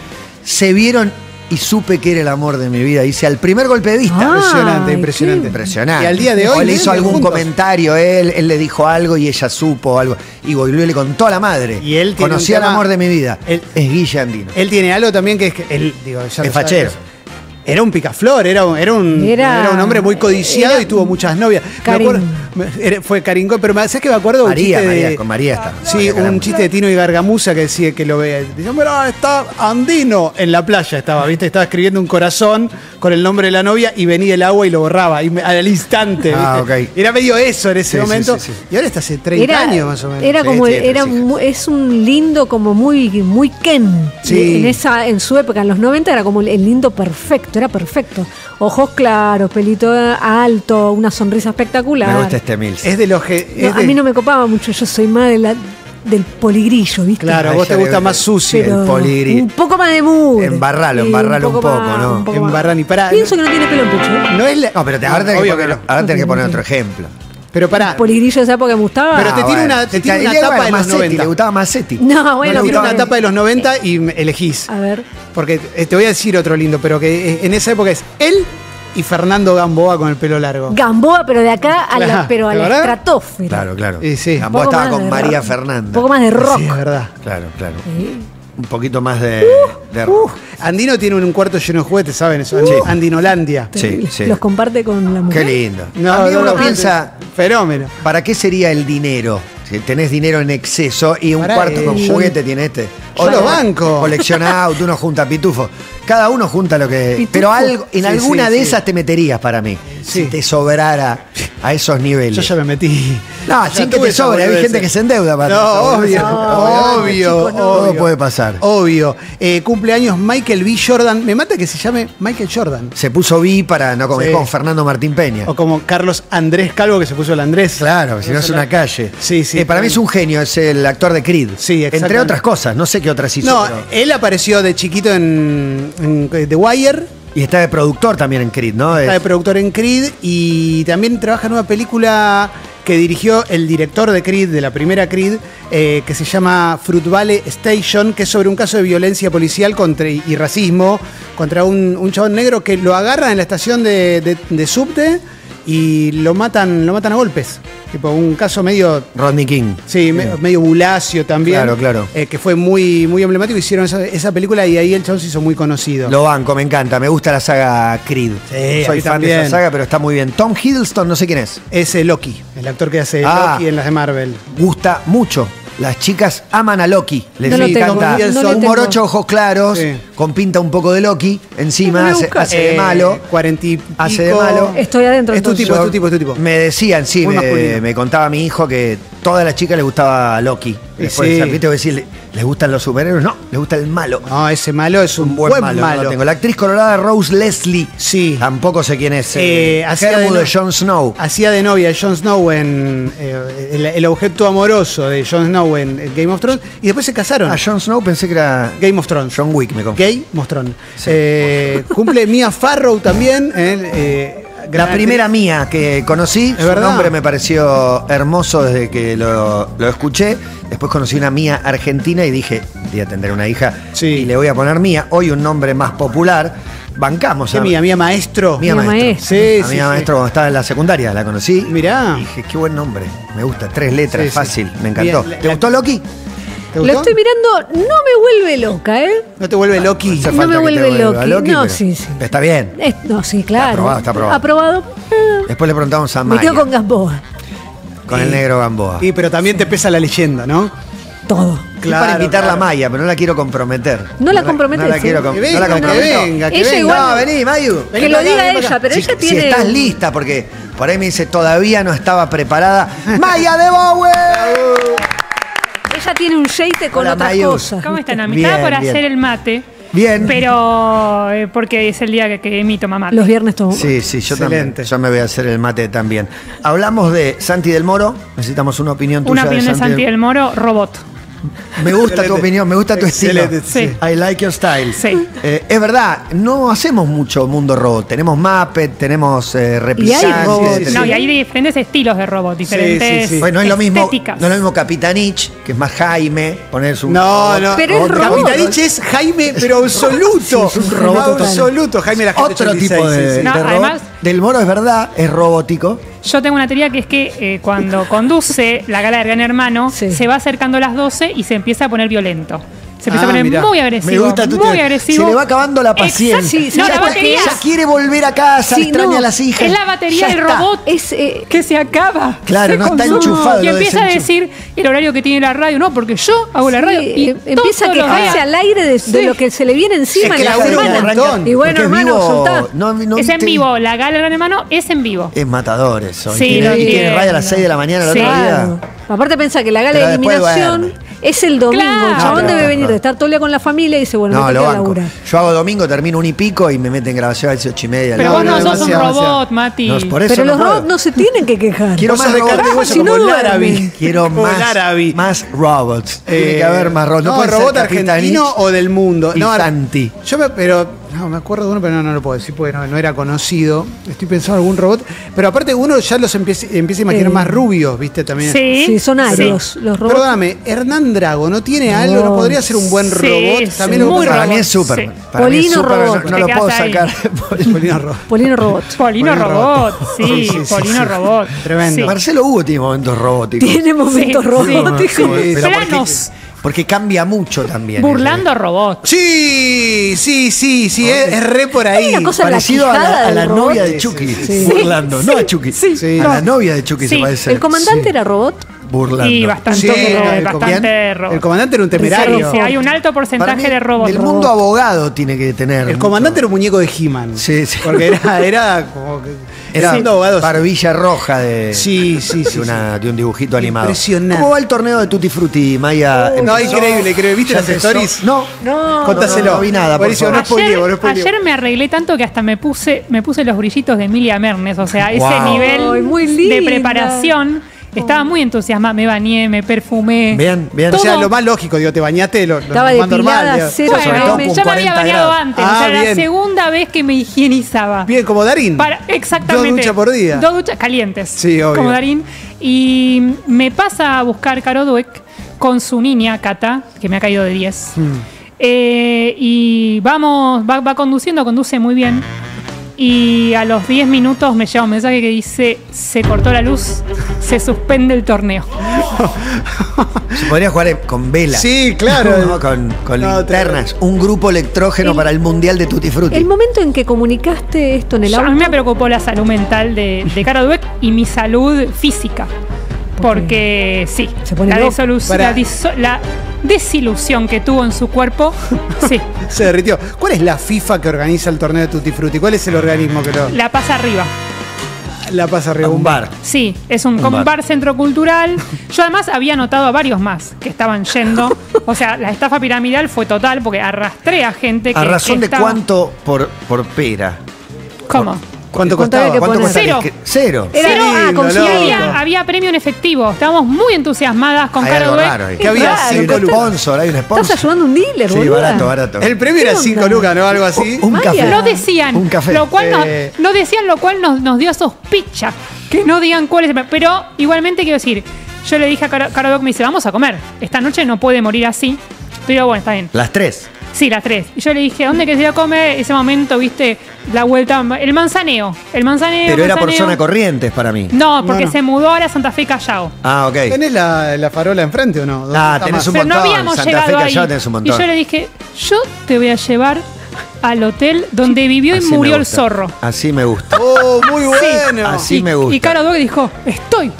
Se vieron y supe que era el amor de mi vida. Dice, al primer golpe de vista. Ah. Impresionante, impresionante. qué- Impresionante. Y al día de hoy. O le hizo algún juntos. comentario, él, él le dijo algo y ella supo algo. Y volvió y le contó a la madre. Y él tiene Conocí al amor de mi vida. Él- es Guille Andino. Él tiene algo también que es que él, digo, ya Es sabes, fachero. Era un picaflor, era un, era un, Era- era un hombre muy codiciado era- y tuvo muchas novias. Me acuerdo- fue Caringó, pero me- ¿sabes que me acuerdo? María, un chiste María, de, con María está. Sí, María un chiste de Tino y Gargamusa que decía que lo veía. Dice, mira, está Andino en la playa, estaba, ¿viste? Estaba escribiendo un corazón con el nombre de la novia y venía el agua y lo borraba y me- al instante. Ah, ¿viste? ok. Era medio eso en ese Sí, momento. sí, sí. Y ahora está hace 30 Era, años más o menos. era como era es un lindo como muy muy Ken Sí. en esa en su época en los 90 era como el lindo perfecto era perfecto ojos claros pelito alto una sonrisa espectacular Me gusta este Mills. es de los que. No, a mí no me copaba mucho yo soy más de la, del poligrillo viste Claro, a vos te gusta más sucio. El poligri- un poco más de mood Embarralo, embarralo un poco, ¿no? más. Embarran y pará. pienso que no tiene pelo en pecho ¿eh? No es la- No, pero te, ahora tenés que Obvio poner, que no. ahora tenés que poner otro ejemplo. Pero pará. poligrillo de esa época me gustaba Pero te tiene una- te tiene una tapa de los Massetti, 90. Le gustaba Massetti. no bueno no, tiene pero- una tapa de los 90 y elegís. a ver Porque eh, te voy a decir otro lindo, pero que eh, en esa época es él y Fernando Gamboa con el pelo largo. Gamboa pero de acá a la pero a la ¿verdad? estratosfera Claro, claro. Y sí. Gamboa estaba con María rock. Fernanda. un poco más de rock Sí, es verdad. Claro, claro. Sí. Un poquito más de, de rock. Andino tiene un cuarto lleno de juguetes, ¿saben eso? Sí. Andinolandia. Sí, sí. los comparte con la mujer Qué lindo. No, a mí no, uno no, piensa, Fenómeno. ¿para qué sería el dinero? Si tenés dinero en exceso y un Pará, cuarto eh, con yo- juguete tiene este. yo lo banco. Colecciona auto, uno junta pitufo. Cada uno junta lo que. Pitufo. Pero algo, en Sí, alguna sí, de sí. esas te meterías para mí. Sí. Si te sobrara a esos niveles. Yo ya me metí. No, Ya sin que te sobre. Hay gente que se endeuda para No, obvio, No, obvio, obvio. Todo puede pasar. Obvio. Eh, cumpleaños Michael B. Jordan. Me mata que se llame Michael Jordan. Se puso B para no comer Sí. con Fernando Martín Peña. O como Carlos Andrés Calvo que se puso el Andrés. Claro, si no es una calle. Sí, sí. Eh, para mí es un genio, es el actor de Creed. Sí, Entre exactamente. otras cosas, no sé qué otras hizo. No, pero- él apareció de chiquito en, en The Wire. Y está de productor también en Creed, ¿no? Está de productor en Creed y también trabaja en una película que dirigió el director de Creed, de la primera Creed, eh, que se llama Fruit Valley Station, que es sobre un caso de violencia policial contra, y racismo contra un, un chabón negro que lo agarran en la estación de, de- de subte y lo matan, lo matan a golpes. Tipo, un caso medio Rodney King. Sí, me- medio Bulacio también. Claro, claro. eh, que fue muy, muy emblemático. Hicieron esa, esa película y ahí el chabón se hizo muy conocido. Lo banco, me encanta. Me gusta la saga Creed. Sí, Soy fan de también. esa saga, pero está muy bien. Tom Hiddleston, no sé quién es. Es eh, Loki, el actor que hace Ah. Loki en las de Marvel. Gusta mucho. Las chicas aman a Loki. Les No lo tengo, encanta. no lo un tengo. morocho, ojos claros, Sí. con pinta un poco de Loki. Encima hace, de Eh, malo. Cuarenta y pico. Hace de malo. Estoy adentro. Es tu tipo, es tu tipo, es tu tipo. Me decían, sí, me, me contaba mi hijo que todas las chicas les gustaba Loki. Después sí. de ¿viste? ¿Les gustan los superhéroes? No, les gusta el malo. No, ese malo es un, Un buen, malo. no lo tengo. La actriz colorada Rose Leslie. Sí. Tampoco sé quién es. Eh, Eh, hacía de de Jon Snow. Hacía de novia de Jon Snow en eh, el, el objeto amoroso de Jon Snow en, en Game of Thrones y después se casaron. A Jon Snow pensé que era Game of Thrones. John Wick, me confundí. Gay Mostrón. Eh, cumple Mia Farrow también. La primera mía que conocí, su verdad? nombre me pareció hermoso desde que lo, lo escuché. Después conocí una mía argentina y dije, día tendré una hija Sí. y le voy a poner mía. Hoy un nombre más popular. Bancamos ¿Qué a Mía? Mía Maestro. Mía Mía Maestro. Maestro. Sí, a sí, Mía sí. Maestro cuando estaba en la secundaria, la conocí. Mirá. Y dije, qué buen nombre. Me gusta, tres letras, Sí, sí. fácil, me encantó. Bien, la- ¿Te gustó Loki? ¿Te Lo estoy mirando, no me vuelve loca, ¿eh? ¿No te vuelve Loki? No falta me vuelve vuelva Loki. No, sí, sí. Está bien. Es- no, sí, claro. aprobado, está aprobado. Aprobado. Eh, Después le preguntamos a me Maya quedo con Gamboa. con el negro Gamboa. Sí, pero también te pesa la leyenda, ¿no? Todo. Estoy para invitarla a Maya, pero no la quiero comprometer. No la comprometes, No la sí. quiero com- Que no la venga, que comprometo. venga, que Ella venga. igual- No, vení, Mayu. Que lo diga ella, pero si, ella si tiene. estás lista, porque por ahí me dice, todavía no estaba preparada. ¡Maya de Bowie! Ella tiene un sheite con Hola, otras Mayu. cosas. ¿Cómo están? Bien, Estaba por bien. hacer el mate. Bien. Pero eh, porque es el día que, que mi toma mate. Los viernes tomo. Sí, sí, yo Excelente. también. Yo me voy a hacer el mate también. Hablamos de Santi del Moro. Necesitamos una opinión tuya Una opinión de Santi del Moro, robot. Me gusta tu opinión, me gusta tu estilo. sí. I like your style. Sí. Eh, es verdad, no hacemos mucho mundo robot. Tenemos Muppet, tenemos eh, replicantes. robots. tenemos- No, y hay diferentes estilos de robot, diferentes sí, sí. Bueno, no es lo mismo, estéticas. no es lo mismo Capitanich, que es más Jaime, poner su No, no. Pero es robot. Capitanich es Jaime, pero absoluto. Sí, es un robot total. absoluto. Jaime la gente Otro 86, tipo de, sí, sí. No, de robot. además- Del Moro es verdad, es robótico. Yo tengo una teoría que es que eh, cuando conduce la gala del Gran Hermano, Sí. se va acercando a las 12 y se empieza a poner violento. Se empieza Ah, a poner mirá. muy agresivo. Me gusta tu muy agresivo. Se le va acabando la paciencia. Sí, no, ya, la batería. ya quiere volver a casa, Sí, extraña no, a las hijas. Es la batería del robot Es, eh, que se acaba. Claro, Se no está enchufado, Y empieza a decir el horario que tiene la radio. No, porque yo hago la sí, radio. Y eh, empieza a quejarse al aire de, de Sí. lo que se le viene encima Es que en la semana. Y bueno, hermano, vivo, soltá. no- no Es en vivo. La gala Gran Hermano es en vivo. Es matador eso. Sí, y tiene, radio a las 6 de la mañana el Sí. otro día. Aparte piensa que la gala de eliminación duerme. Es el domingo. Claro. El chabón No, debe pero- venir de estar todo el día con la familia y dice, bueno, No, me lo banco. laburar. Yo hago domingo, termino un y pico y me meten en grabación a las 8 y media. Pero No, vos no, no, sos un demasiado, robot, demasiado. Mati. No, por eso Pero no los puedo. robots no se tienen que quejar. Quiero más robots. hueso Si como no el duermen. árabe. Quiero Como más, más robots. Tiene Eh, que haber más robots. No, puede ser robot argentino o del mundo. y no, ar- Santi. Yo me, pero no, me acuerdo de uno, pero no, no lo puedo decir porque no, no era conocido. Estoy pensando en algún robot. Pero aparte uno ya los empieza, empieza a imaginar Eh. más rubios, ¿viste? También. Sí. Sí, son Sí. arios. Los robots. Perdóname, Hernán Drago, ¿no tiene algo? ¿No podría ser un buen Sí, robot? sí, También lo muy Para mí es súper. sí. Para mí es Polino robot. no, lo puedo ahí. sacar. Polino Robot. Polino Robot. Polino Robot, sí, Sí, sí, sí, Polino sí. Robot. Tremendo. Sí. Marcelo Hugo tiene momentos robóticos. Tiene momentos Sí, robóticos. sí. Porque- cambia mucho también. Burlando robots. Sí, sí, sí, sí, es, es re por ahí. Hay una cosa- Parecido a la, a robot. novia de Chucky. sí, sí. Burlando, no a Chucky. Sí. A la novia de Chucky se Sí. parece. ¿El comandante Sí. era robot? burlando. Y bastante, Sí, robo, el bastante robo. El comandante era un temerario. sí, hay un alto porcentaje mí, de robos. El mundo abogado tiene que tener. El mucho- comandante era un muñeco de He-Man. Sí, sí. Porque era, era como que. Era siendo barbilla roja de, Sí, sí, sí. de, una- de un dibujito animado. Impresionante. ¿Cómo va el torneo de Tutti Frutti, Maya? No, ¿Empezó? increíble, increíble. ¿Viste ¿Ya las empezó? stories? No, No. Contaselo. No, no vi nada, por no spoileo, no spoileo. Ayer me arreglé tanto que hasta me puse, me puse los brillitos de Emilia Mernes. O sea, ese Wow. nivel Ay, muy de preparación. Estaba muy entusiasmada. Me bañé, me perfumé. Bien, bien. O sea, lo más lógico, digo, te bañaste, lo, lo Estaba más normal. cero Sobre Bueno, todo me- ya me había 40 bañado grados. antes. Ah, o sea, era la bien. segunda vez que me higienizaba. Bien, como Darín. Para, exactamente. Dos duchas por día. Dos duchas calientes. Sí, obvio. Como Darín. Y me pasa a buscar Caro Dweck con su niña, Cata, que me ha caído de 10. Hmm. Eh, y vamos, va, va conduciendo, conduce muy bien. Y a los 10 minutos me llega un mensaje que dice: Se cortó la luz, se suspende el torneo. Se podría jugar con velas. Sí, claro. No, con con No, linternas. Un grupo electrógeno El- para el Mundial de Tutti Frutti. El momento en que comunicaste esto en el a auto. mí me preocupó la salud mental de, de Caro Dweck y mi salud física. Porque sí, Se pone la, loco. desolu- Para- la diso- la desilusión que tuvo en su cuerpo, sí, Se derritió. ¿Cuál es la FIFA que organiza el torneo de Tutti Frutti? ¿Cuál es el organismo que lo la pasa arriba. la pasa arriba? un bar. Sí, es un, Un como un bar. bar centro cultural. Yo además había notado a varios más que estaban yendo. O sea, la estafa piramidal fue total porque arrastré a gente que. ¿A razón que de estaba- cuánto por, por pera? ¿Cómo? ¿Cuánto ¿Cuánto costaba? había que ¿Cuánto poner? Cero. Cero. Era- Cero, ah, lindo, loco. había, había premio en efectivo. Estábamos muy entusiasmadas con Hay Caro algo raro ahí. Que había Raro, cinco lucas. sponsor, hay un Estás sponsor. ayudando a un dealer, Sí, boluda. barato, barato. El premio ¿Qué era onda? 5 lucas, ¿no? Algo así. Un café. No decían, Un café. lo cual nos, no decían, lo cual nos, nos dio sospecha. Que no digan cuál es el Pero igualmente quiero decir, yo le dije a Caro, Caro me dice, vamos a comer. Esta noche no puede morir así. Pero bueno, está bien. Las tres. Sí, las tres. Y yo le dije, ¿dónde quería ir a comer? Ese momento, viste, la vuelta, el manzaneo. El manzaneo. Pero era por manzaneo. zona Corrientes para mí. No, porque No, no. se mudó ahora a Santa Fe Callao. Ah, ok. ¿Tenés la, la farola enfrente o no? ¿Dónde Ah, está tenés más? un Pero no montón. habíamos Santa llegado Fe ahí. Callao tenés un montón. Y yo le dije, yo te voy a llevar al hotel donde vivió y Así me murió el gusta. zorro. Así me gusta. Oh, muy bueno. Así y, me gusta. Y Caro Dweck dijo, estoy.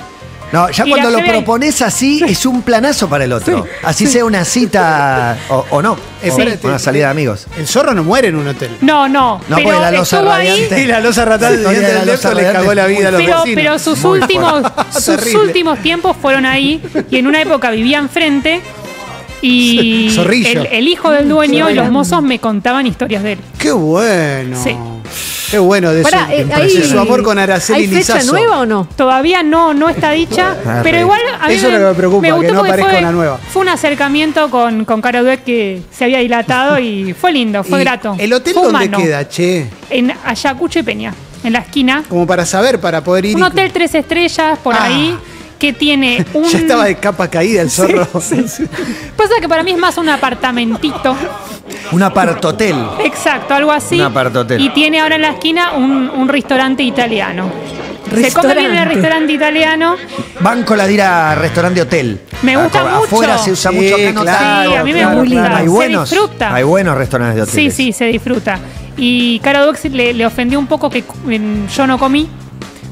No, ya Y cuando lo propones así, es un planazo para el otro. Así sea una cita o, o no. Eh, o espérate. una salida de amigos. El zorro no muere en un hotel. No, no. No, pero porque la losa estuvo ahí. radiante. Y la losa del diente la del depto le radiante cagó la vida a los Pero, vecinos. pero sus Muy últimos, sus Terrible. últimos tiempos fueron ahí y en una época vivía enfrente y Zorrillo. el, el hijo del dueño y los mozos me contaban historias de él. Qué bueno. Sí. Qué bueno de, Pará, su, eh, ahí- su amor con Araceli ¿Hay fecha Lizazo. nueva o no? Todavía no, no está dicha, Ah, pero igual a mí Eso es lo que me preocupa, que gustó no porque aparezca fue, una nueva. Fue un acercamiento con, con Caro Dweck que se había dilatado y fue lindo, fue Y grato. ¿El hotel Fue dónde humano. queda, che? En Ayacucho y Peña, en la esquina. Como para saber, para poder ir. Un y- hotel tres estrellas por Ah. ahí que tiene un... Ya estaba de capa caída el zorro. Pasa que para mí es más un apartamentito. Un apartotel. Exacto, algo así. Un apartotel. Y tiene ahora en la esquina un, un restaurante italiano. Se come bien en el Restaurante. italiano. Banco la de ir a restaurante hotel. Me gusta Aco- mucho. Afuera se usa Sí, mucho acá no claro, sí, a mí me gusta. claro. Hay Se buenos, disfruta. hay buenos restaurantes de Sí, hoteles. sí, se disfruta. Y Caro Dweck le, le ofendió un poco que yo no comí,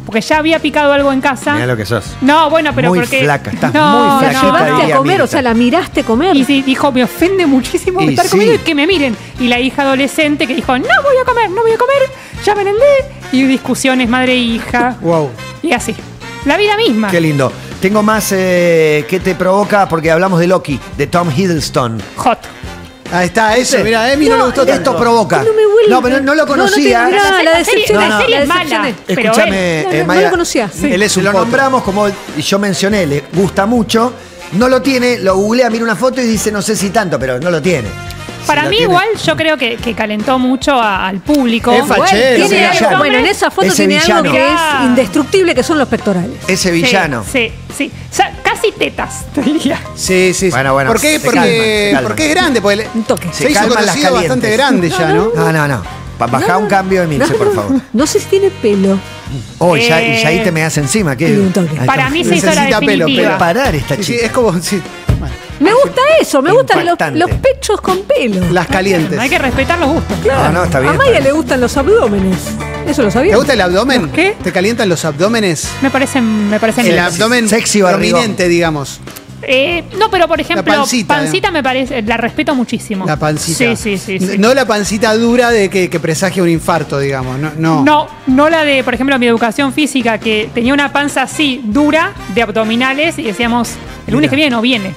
porque ya había picado algo en casa. Mirá lo que sos. No, bueno, pero Muy porque. flaca, estás no, muy La flaquita, no, llevaste no. diría a comer, o sea, la miraste comer. Y sí, dijo, me ofende muchísimo Y estar sí. comiendo y que me miren. Y la hija adolescente que dijo, no voy a comer, no voy a comer, ya merendé. Y discusiones madre e hija. wow. Y así. La vida misma. Qué lindo. Tengo más eh, que te provoca porque hablamos de Loki, de Tom Hiddleston. Hot. Ahí está, eso. Sí. Mira, a Emi no, le gustó Esto tanto. provoca. No me. No, pero no lo No, no conocía. mirá, La la serie- decepcioné. la serie la es mala. decepcioné. Pero Escúchame, él- eh, no, no Maya, lo conocía. Sí. Él es un lo nombramos como yo mencioné, le gusta mucho. No lo tiene, lo googlea, mira una foto y dice no sé si tanto, pero no lo tiene. Para mí tiene- igual yo creo que, que calentó mucho a- al público. Es Bueno, fachero, tiene algo- bueno, en esa foto Ese tiene algo que es indestructible, que son los pectorales. Ese Sí, villano. Sí, sí. O sea, casi tetas, te diría. Sí, sí. sí. Bueno, bueno, ¿Por qué? se Porque, calman, se calman. porque es grande. Porque Un toque. se, Se hizo calman las conocido bastante grande ya, ¿no? No, no, no. Pa- Baja un cambio, Emilce, por favor. No sé si tiene pelo. Oh, y ya, y Eh, ya ahí te me das encima. ¿qué? Sí, un toque. Ahí Para está. mí se hizo la Necesita pelo, definitiva. pelo. parar esta Sí, sí, chica. es como. sí. Bueno, Me gusta eso, me gustan los, Impactante. los pechos con pelo. las calientes. Hay que respetar los gustos. Claro. No, no, está bien, A Maya está le gustan los abdómenes. Eso lo ¿Te gusta el abdomen? ¿Los qué? ¿Te calientan los abdómenes? Me parecen, me parecen El abdomen Sexy prominente, digamos. Eh, no, pero por ejemplo, pancita, pancita, me parece, la respeto muchísimo. La pancita. Sí, sí, sí. sí. No la pancita dura de que, que presagia un infarto, digamos. No. no. No, no la de, por ejemplo, mi educación física, que tenía una panza así, dura, de abdominales, y decíamos, el lunes Mira. que viene no viene.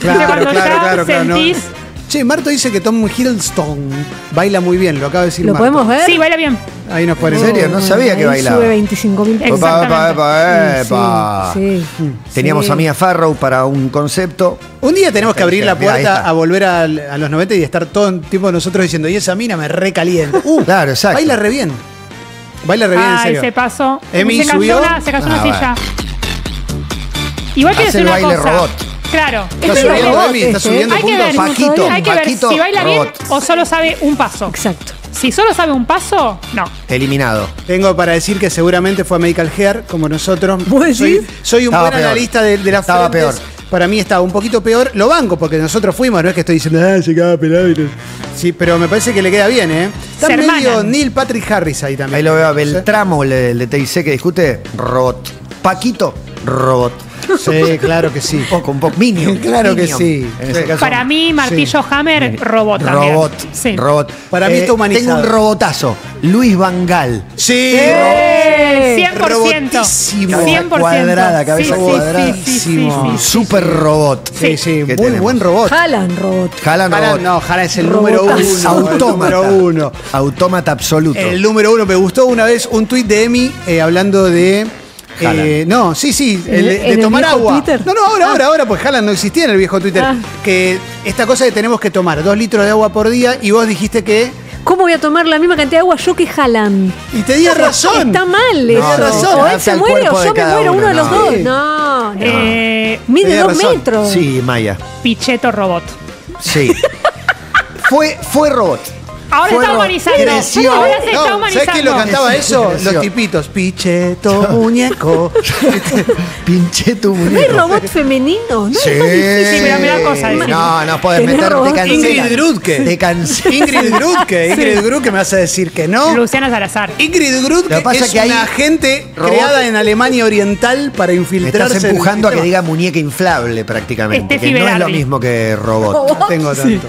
Claro, claro, claro, claro, no. Che, Marto dice que Tom Hiddleston baila muy bien, lo acaba de decir ¿Lo Marto. podemos ver? sí, baila bien. Ahí nos pone. ¿En serio? No sabía que Ahí bailaba. Sube 25 mil pesos. Epa, epa, Exactamente. epa, epa. Sí, sí. Teníamos Sí. a Mia Farrow para un concepto. Un día tenemos que abrir la puerta a volver a, los 90 y estar todo el tiempo nosotros diciendo, y esa mina me recalienta. Uh, Claro, exacto. Baila re bien. Baila re bien, en Ah, serio. ese paso. Emi se cayó subió. una, se cayó una Ah, silla. Igual quiero Hace decir el una baile cosa. robot. Claro. Está Este subiendo, robot, Emi, está subiendo Hay que ver, Paquito, hay que Paquito, ver si baila bien robot. o solo sabe un paso. Exacto. Si solo sabe un paso, no. Eliminado. Tengo para decir que seguramente fue a Medical Hair, como nosotros. ¿Vos Soy, decís? soy un Estaba buen peor. analista de, de las Estaba frentes. peor. Para mí estaba un poquito peor. Lo banco, porque nosotros fuimos, no es que estoy diciendo, ah, se quedaba pelado. y no". Sí, pero me parece que le queda bien, ¿eh? Está Se medio hermanan. Neil Patrick Harris ahí también. Ahí lo veo a Beltramo, el de TIC que discute. Robot. Paquito, robot. Sí, claro que sí. Un poco, un poco. Minion. Claro que Minion. sí. En ese Sí. caso, Para mí, Martillo Hammer, robot también. Robot. Sí. Robot. Para mí está humanizado. Tengo un robotazo. Luis Vangal. Sí. Eh, 100%. Robotísimo. 100%. Cuadrada, cabeza sí, cuadrada. Sí, sí, sí, sí, sí, sí. Super robot. Sí, sí, ¿Qué muy tenemos? buen robot. Jalan robot. Jalan Jala- robot. no, Jala es el número uno. El Autómata. número uno. Autómata absoluto. El número uno. Me gustó una vez un tuit de Emi eh, hablando de. Eh, no, sí, sí, el de, ¿En de el tomar viejo agua. Twitter? No, no, ahora, ahora, ahora, pues Haaland no existía en el viejo Twitter. Ah. Que esta cosa que tenemos que tomar dos litros de agua por día y vos dijiste que. ¿Cómo voy a tomar la misma cantidad de agua yo que jalan? Y te di razón. Está mal No, eso. razón. O él se muere o de yo me muero, uno, uno de los no. dos. Sí. No, no. Eh, Mide dos razón. metros. Sí, Maya. Picheto robot. Sí. fue, fue robot. Ahora está humanizando. Creció. Ahora se está No, ¿Sabes quién lo cantaba eso? creció. Los tipitos. Picheto, muñeco. Pinché tu ¿No hay muñeco. robot femenino? ¿No? Sí. Me da cosa decir. No, no puedes meter, robot. te cancelan. Ingrid Grutke. Te cancelan. Ingrid Grutke. Ingrid Grutke me vas a decir que no. Luciana Salazar. Ingrid que pasa es que hay una agente creada en Alemania Oriental para Me infiltrarse. estás en el empujando a que diga muñeca inflable prácticamente. Steffi que no es lo mismo que robot. No tengo tanto.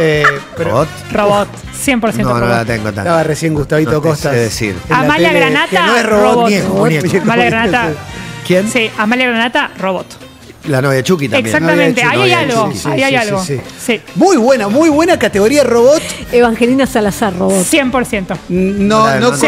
Eh, pero ¿Robot? Robot. 100% No, no robot. la tengo tanto. estaba recién Gustavito No te Costa. sé decir. Amalia Granata, que no es robot. robot. Muñeco, muñeco. Amalia Granata. ¿Quién? Sí, Amalia Granata, robot. La novia de Chucky también. Exactamente, ahí hay algo. sí, sí, Ahí hay sí, algo. sí, Sí. Muy buena, muy buena categoría robot. Evangelina Salazar, robot. 100%. No, no, no- no.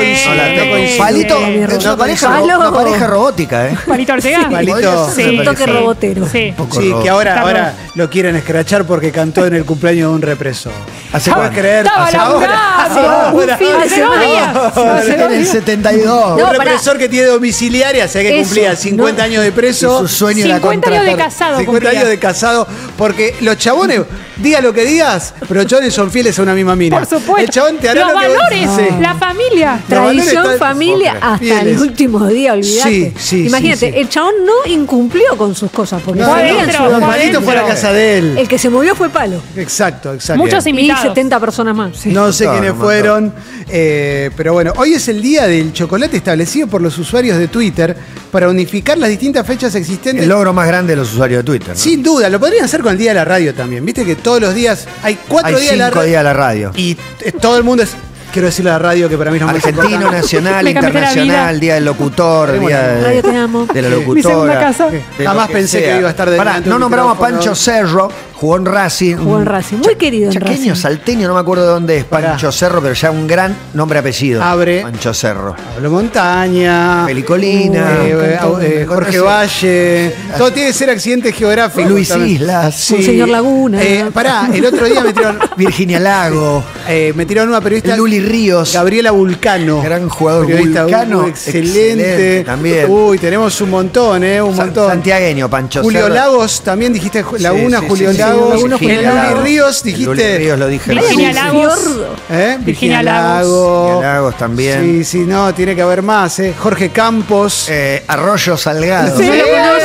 Palito, una pareja, una pareja robótica, ¿eh? Palito Ortega. Palito. Sí. Un toque robotero. Sí. Poco Sí, robot. que ahora, ahora lo quieren escrachar porque cantó en el cumpleaños de un represor. ¿Hace ¿Puedes cuánto? creer? Hace ahora. Hace dos semana. días. Hace En el días. 72. Un represor que tiene domiciliaria, o sea que cumplía 50 no. años de preso. su sueño era 50 años de casado. 50 cumplía. años de casado, porque los chabones, diga lo que digas, pero los chabones son fieles a una misma mina. Por supuesto. El chabón te hará Los lo que vos- valores, la familia. Tradición, están- familia, hasta Fieles. el último día, olvídate. Sí, sí, Imagínate, sí, sí. el chabón no incumplió con sus cosas, porque No, su fue a la casa de él. El que se movió fue Palo. Exacto, exacto. Muchos Y invitados. 70 personas más. sí. No sé quiénes fueron, eh, pero bueno, hoy es el día del chocolate establecido por los usuarios de Twitter para unificar las distintas fechas existentes. El logro más grande de los usuarios de Twitter. ¿no? Sin duda, lo podrían hacer con el día de la radio también. Viste que todos los días hay cuatro Hay días de la días de la radio. Y todo el mundo es. Quiero decirle a la radio que para mí es más Argentino, nacional, internacional, día del locutor, Tenemos día de, Radio te amo. de la locutora. casa. de lo Jamás pensé que sea. iba a estar Pará, de un no nombramos a. Pancho Cerro, jugó en Racing. Jugó en Racing, muy querido en Chaqueño, Racing. salteño, no me acuerdo de dónde es Pará. Pancho Cerro, pero ya un gran nombre apellido. Abre. Pancho Cerro. Pablo Montaña. Pelicolina. eh, eh, eh, Jorge Valle. Todo tiene que ser accidente geográfico. Luis también. Islas. Monseñor Laguna. Eh, pará, el otro día me tiraron, Virginia Lago. eh, me tiraron una periodista. Luli Ríos. Gabriela Vulcano. Gran jugador Vulcano, excelente. excelente también. Uy, tenemos un montón, ¿eh? Un Sa- montón. Santiagueño, Pancho Julio Cerro. Lagos, también dijiste Laguna, Sí, sí, Julio sí, sí, Lagos. Laguna, Julio Lagos. Ríos, dijiste. Ríos lo dije. Virginia. Lagos. ¿Eh? Virginia Lagos. Virginia Lagos también. Sí, sí, no, tiene que haber más, ¿eh? Jorge Campos. Eh, Arroyo Salgado. Sí.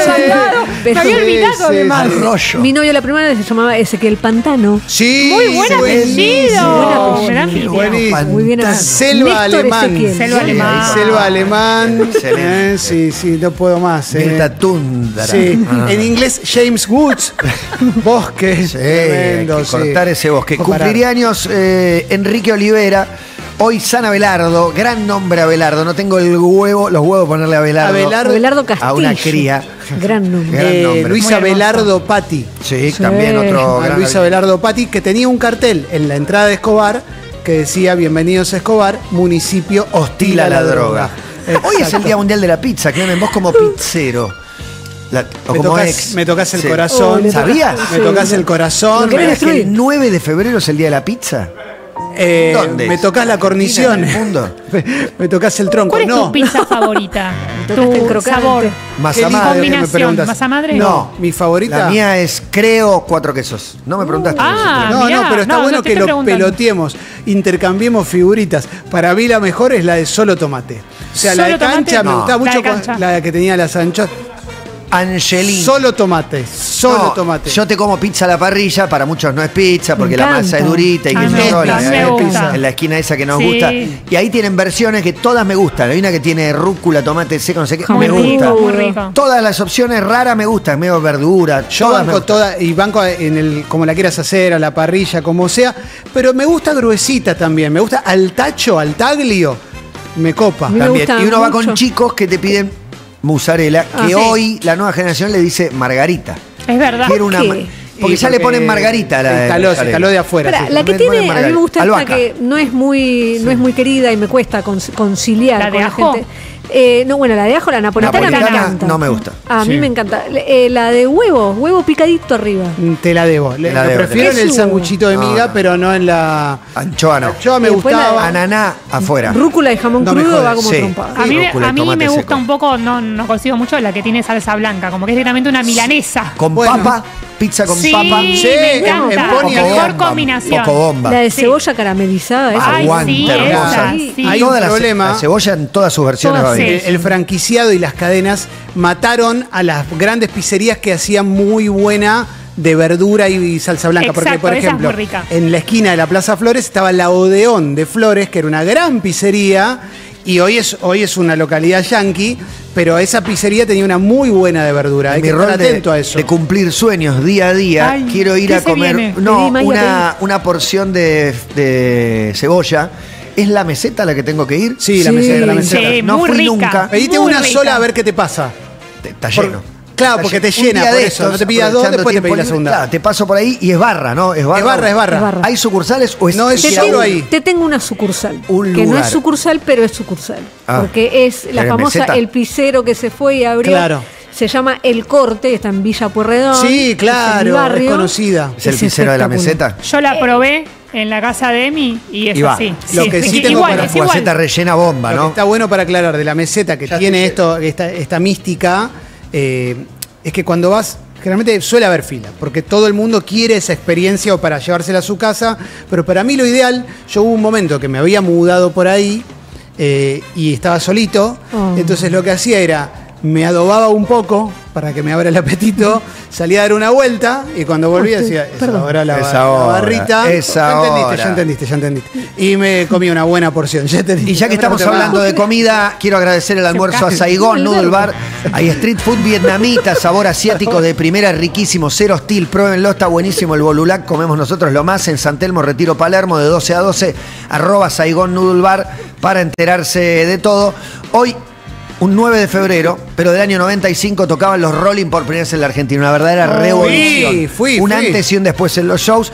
Salgado. Me había olvidado además. Arroyo. Mi novio la primera vez se llamaba Ezequiel Pantano. Sí, Muy buen buenísimo. apellido. Buen Gran apellido. apellido. Buenísimo. Muy bien. Selva Néstor alemán. Selva Sí, alemán. ahí Selva alemán. Excelente. Eh, sí, sí, no puedo más. eh. Mirta Tundra. Sí, Ah. en inglés James Woods, bosque. Sí, tremendo, hay que sí. cortar ese bosque. Cumpliría años eh, Enrique Olivera. Hoy San Abelardo, gran nombre Abelardo. No tengo el huevo, los huevos ponerle Abelardo. Abelardo. Abelardo Castillo. A una cría. Gran nombre. Gran Eh, nombre. Luis. Abelardo Patti. Sí, Sí. también otro A gran Luis Abelardo Patti, que tenía un cartel en la entrada de Escobar que decía Bienvenidos a Escobar, municipio hostil a la droga. Hoy es el. Día Mundial de la Pizza, Clemen, vos como pizzero. La- o Me como tocas, ex. me tocas el Sí. corazón. Oh, ¿Sabías? Me tocas el Lo corazón. ¿Sabías que el 9 de febrero es el Día de la Pizza? Eh, ¿Dónde Me tocas la cornición. ¿En el mundo? me, tocas el tronco. ¿Cuál es no. tu pizza favorita? tu sabor. Masa madre. me Combinación, preguntas. ¿masa madre? No, mi favorita. La mía es, creo, cuatro quesos. No me preguntaste. Ah, No, mirá, no, pero está no, bueno no que lo peloteemos, intercambiemos figuritas. Para mí la mejor es la de solo tomate. O sea, la ¿Solo de cancha tomate? me No. gusta La mucho la que tenía las anchas. Angelina. Solo tomate, solo No, tomate. Yo te como pizza a la parrilla, para muchos no es pizza, porque la masa es durita y que se sola. En la esquina esa que nos Sí. gusta. Y ahí tienen versiones que todas me gustan. Hay una que tiene rúcula, tomate seco, no sé qué. Muy me gusta. rico, muy rico. Todas las opciones raras me gustan, medio verdura. Yo todas banco gustan. toda, y banco en el, como la quieras hacer, a la parrilla, como sea, pero me gusta gruesita también, me gusta al tacho, al taglio, me copa. Me También. gusta Y uno va con chicos que te piden mozzarella, Ah, que sí. hoy la nueva generación le dice margarita. Es verdad. Quiero una qué? ma- Porque ya le ponen margarita a la se instaló, se mozzarella. instaló de afuera. Sí. la que tiene, a mí me gusta esta Albahaca. que no es muy, no es muy querida y me cuesta conciliar ¿La de con la ajo? gente. Eh, no, bueno, la de ajo, la napolitana, me Napolitana encanta. no me gusta. A mí Sí. me encanta. Eh, la de huevo, huevo picadito arriba. Mm, Te la debo. Le- la lo debo, prefiero en el sanguchito de miga, no. pero no en la. Anchoa no. Yo me gustaba. Ananá afuera. Rúcula y jamón No crudo va como Sí. trompada. A mí, Rúcula a mí me gusta seco. un poco, no, no consigo mucho la que tiene salsa blanca, como que es directamente una milanesa. Con Bueno. papa, pizza con sí, papa. Sí, me en- encanta. en Pony Mejor combinación. Poco bomba. La de Sí. cebolla caramelizada, esa. Ay, Aguante, sí, hermosa. esa, Sí. sí. Hay un la, ce- problema. la cebolla en todas sus versiones Todas, va bien. El, el franquiciado y las cadenas mataron a las grandes pizzerías que hacían muy buena de verdura y salsa blanca. porque, por ejemplo, en la esquina de la Plaza Flores estaba la Odeón de Flores, que era una gran pizzería. Y hoy es, hoy es una localidad yanqui, pero esa pizzería tenía una muy buena de verdura. Hay Mi que estar rol de, atento a eso. de cumplir sueños día a día, Ay, quiero ir ¿qué a se comer viene? no, Pedí, Maya, una, una porción de, de cebolla. ¿Es la meseta la que tengo que ir? Sí, la Sí. meseta, la Sí, meseta. No muy fui rica. nunca. Pedite muy una rica. sola a ver qué te pasa. Está Por- lleno. Claro, porque te llena, por de eso. No te pidas dos, después te pedís la segunda. claro, te paso por ahí y es barra, ¿no? Es barra. Es barra, es barra. Es barra. ¿Hay sucursales o es No, es Te solo tengo, ahí. te tengo una sucursal. Un que no es sucursal, pero es sucursal. Ah. Porque es la ¿Pero en famosa meseta? El Pisero que se fue y abrió. Claro. Se llama El Corte, está en Villa Puerredón. Sí, claro, es conocida. ¿Es el pisero de la meseta? Yo la probé en la casa de Emi y es Y así. Lo que sí tengo igual, para- es rellena bomba, Lo que ¿no? está bueno para aclarar de la meseta que Ya tiene esto, esta, esta mística, eh, es que cuando vas, generalmente suele haber fila, porque todo el mundo quiere esa experiencia o para llevársela a su casa, pero para mí lo ideal, yo hubo un momento que me había mudado por ahí eh, y estaba solito, Oh. entonces lo que hacía era, me adobaba un poco para que me abra el apetito, salía a dar una vuelta y cuando volvía Usted, decía, es perdón. ahora la, Es la ahora, barrita. es ya entendiste, ahora. ya entendiste, ya entendiste. Y me comí una buena porción, ya entendiste. Y ya que estamos hablando de comida, quiero agradecer el almuerzo a Saigón Noodle Bar. Hay street food vietnamita, sabor asiático de primera, riquísimo, cero hostil. Pruébenlo, está buenísimo el bolulac. Comemos nosotros lo más en San Telmo, Retiro Palermo, de 12 a 12, arroba Saigón Noodle Bar para enterarse de todo. Hoy, un 9 de febrero, pero del año 95 tocaban los Rolling por primera vez en la Argentina. Una verdadera revolución. Fui, fui, un fui. antes y un después en los shows.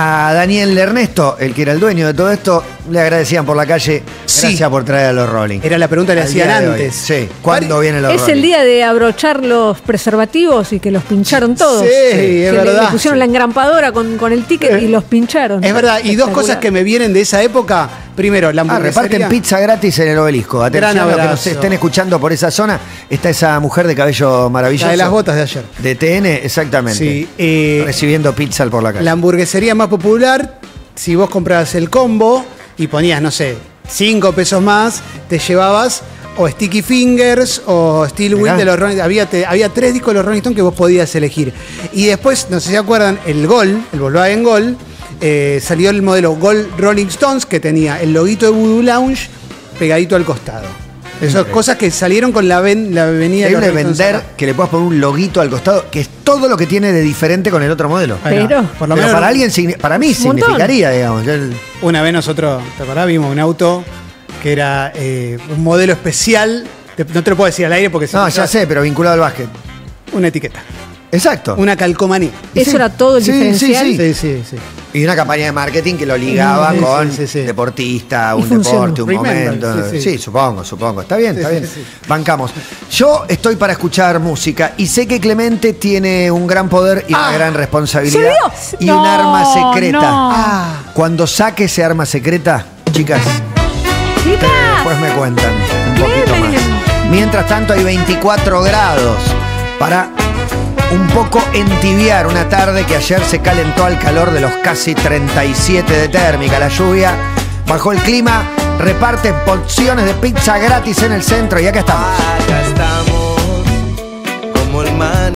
A Daniel Ernesto, el que era el dueño de todo esto, le agradecían por la calle. Sí. Gracias por traer a los Rolling. Era la pregunta que le hacían antes. Sí. ¿Cuándo vienen los Es Rolling? el día de abrochar los preservativos y que los pincharon todos. Sí, es Que le- verdad. Le, pusieron la engrampadora con, con el ticket y los pincharon. Es verdad, y dos cosas que me vienen de esa época. Primero, la Ah, hamburguesería. reparten pizza gratis en el obelisco. Atención Gran a los que nos estén escuchando por esa zona. Está esa mujer de cabello maravilloso. La de las botas de ayer. De TN, exactamente. Sí, eh, Recibiendo pizza por la calle. La hamburguesería más popular, si vos comprabas el combo y ponías, no sé, 5 pesos más, te llevabas o Sticky Fingers o Steel Wheel de los Rolling había, te- había tres discos de los Rolling Stones que vos podías elegir. Y después, no sé si se acuerdan, el Gol, el Volkswagen Gol, eh, salió el modelo Gold Rolling Stones que tenía el loguito de Voodoo Lounge pegadito al costado. Esas cosas que salieron con la, ven- la venida de vender que le puedas poner un loguito al costado, que es todo lo que tiene de diferente con el otro modelo. Pero- por lo Pero menos para alguien, para mí Un montón. significaría, digamos. Una vez nosotros, ¿te acordás? Vimos un auto que era eh, un modelo especial. No te lo puedo decir al aire porque se No, ya sé, pero vinculado al básquet. Una etiqueta. Exacto. Una calcomanía. Eso sí. era todo el Sí, sí, diferencial. sí. Sí, sí, sí. Y una campaña de marketing que lo ligaba Sí, con sí, sí. deportista, un deporte, un Remember, momento. Sí, supongo, supongo. Está bien, está bien. Bancamos. Yo estoy para escuchar música y sé que Clemente tiene un gran poder y una gran responsabilidad. ¿Se Y un arma secreta. no. Ah. Cuando saque ese arma secreta, chicas, Chicas, después me cuentan un poquito más. Mientras tanto hay 24 grados para un poco entibiar una tarde que ayer se calentó al calor de los casi 37 de térmica. La lluvia bajó el clima, reparte porciones de pizza gratis en el centro y acá estamos. Acá estamos, como el.